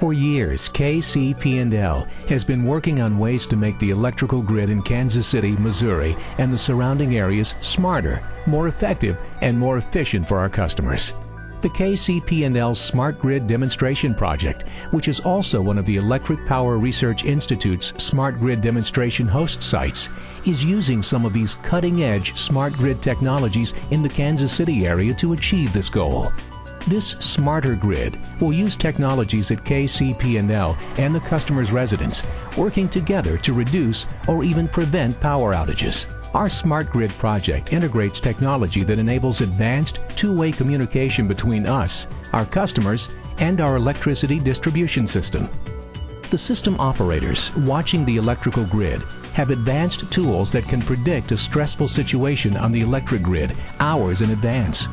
For years, KCP&L has been working on ways to make the electrical grid in Kansas City, Missouri, and the surrounding areas smarter, more effective, and more efficient for our customers. The KCP&L Smart Grid Demonstration Project, which is also one of the Electric Power Research Institute's Smart Grid Demonstration host sites, is using some of these cutting-edge smart grid technologies in the Kansas City area to achieve this goal. This smarter grid will use technologies at KCP&L and the customer's residence, working together to reduce or even prevent power outages. Our Smart Grid project integrates technology that enables advanced two-way communication between us, our customers, and our electricity distribution system. The system operators watching the electrical grid have advanced tools that can predict a stressful situation on the electric grid hours in advance.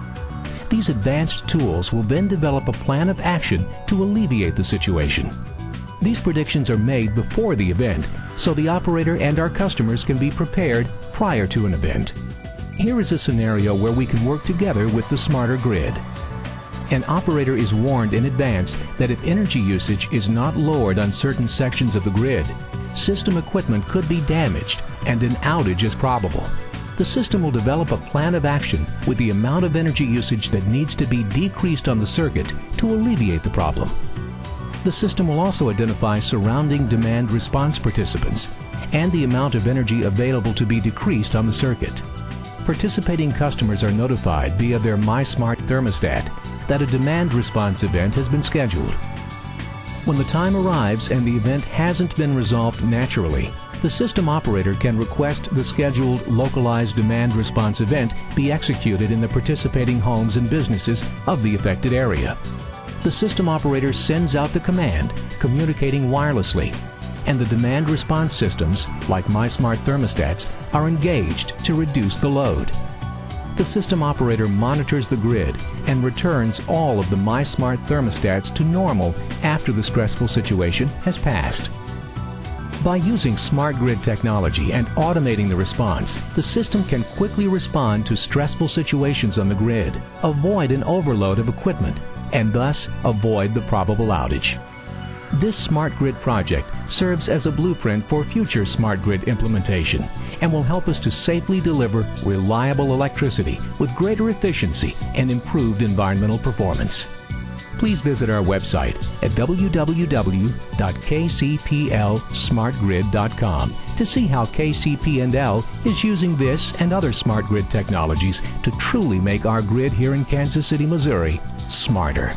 These advanced tools will then develop a plan of action to alleviate the situation. These predictions are made before the event, so the operator and our customers can be prepared prior to an event. Here is a scenario where we can work together with the smarter grid. An operator is warned in advance that if energy usage is not lowered on certain sections of the grid, system equipment could be damaged and an outage is probable. The system will develop a plan of action with the amount of energy usage that needs to be decreased on the circuit to alleviate the problem. The system will also identify surrounding demand response participants and the amount of energy available to be decreased on the circuit. Participating customers are notified via their MySmart thermostat that a demand response event has been scheduled. When the time arrives and the event hasn't been resolved naturally, the system operator can request the scheduled localized demand response event be executed in the participating homes and businesses of the affected area the system operator sends out the command, communicating wirelessly, and the demand response systems, like MySmart thermostats, are engaged to reduce the load. The system operator monitors the grid and returns all of the MySmart thermostats to normal after the stressful situation has passed. By using smart grid technology and automating the response, the system can quickly respond to stressful situations on the grid, avoid an overload of equipment, and thus avoid the probable outage. This Smart Grid project serves as a blueprint for future Smart Grid implementation and will help us to safely deliver reliable electricity with greater efficiency and improved environmental performance. Please visit our website at www.kcplsmartgrid.com to see how KCP&L is using this and other smart grid technologies to truly make our grid here in Kansas City, Missouri smarter.